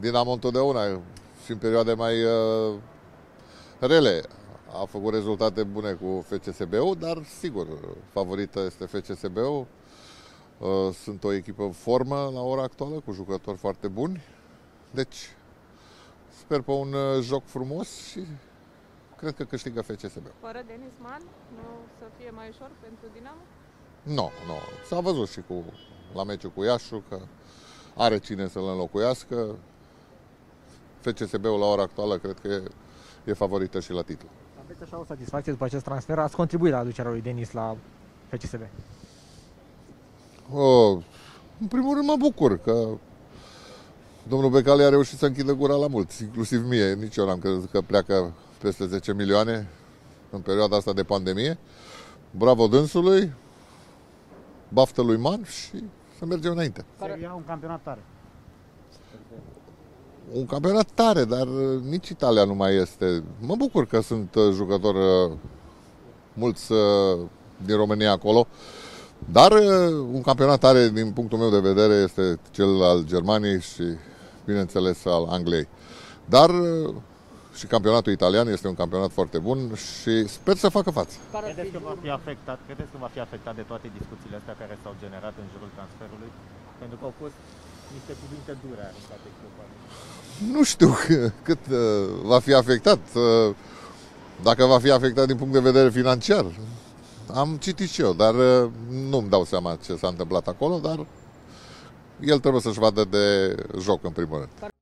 Dinamo întotdeauna și în perioade mai uh, rele a făcut rezultate bune cu FCSB-ul, dar sigur, favorită este FCSB-ul. Uh, sunt o echipă în formă la ora actuală, cu jucători foarte buni. Deci, sper pe un uh, joc frumos și cred că câștigă FCSB. Fără Denis Man, nu să fie mai ușor pentru Dinamo? Nu, nu. S-a văzut și cu, la meciul cu Iașu că are cine să-l înlocuiască. FCSB-ul la ora actuală cred că e, e favorită și la titlu. Aveți așa o satisfacție după acest transfer? Ați contribuit la aducerea lui Denis la FCSB. Oh, în primul rând mă bucur că domnul Becali a reușit să închidă gura la mulți, inclusiv mie. Nici eu n-am crezut că pleacă peste 10 milioane în perioada asta de pandemie. Bravo dânsului, baftă lui Man și să mergem înainte. Seria un campionat tare. Un campionat tare, dar uh, nici Italia nu mai este. Mă bucur că sunt uh, jucători uh, mulți uh, din România acolo, dar uh, un campionat tare, din punctul meu de vedere, este cel al Germaniei și, bineînțeles, al Angliei. Dar uh, și campionatul italian este un campionat foarte bun și sper să facă față. Credeți că va fi afectat, credeți că va fi afectat de toate discuțiile astea care s-au generat în jurul transferului? Pentru că au fost niște cuvinte dure aruncate câteva. Nu știu cât uh, va fi afectat, uh, dacă va fi afectat din punct de vedere financiar. Am citit și eu, dar uh, nu-mi dau seama ce s-a întâmplat acolo, dar el trebuie să-și vadă de joc în primul rând.